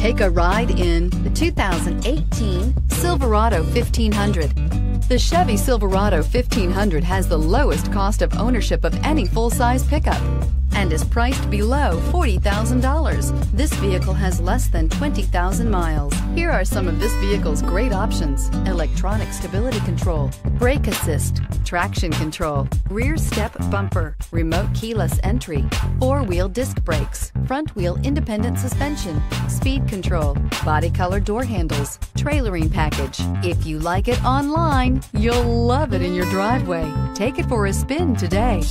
Take a ride in the 2018 Silverado 1500. The Chevy Silverado 1500 has the lowest cost of ownership of any full-size pickup and is priced below $40,000. This vehicle has less than 20,000 miles. Here are some of this vehicle's great options. Electronic stability control, brake assist, traction control, rear step bumper, remote keyless entry, four-wheel disc brakes, front wheel independent suspension, speed control, body color door handles, trailering package. If you like it online, you'll love it in your driveway. Take it for a spin today.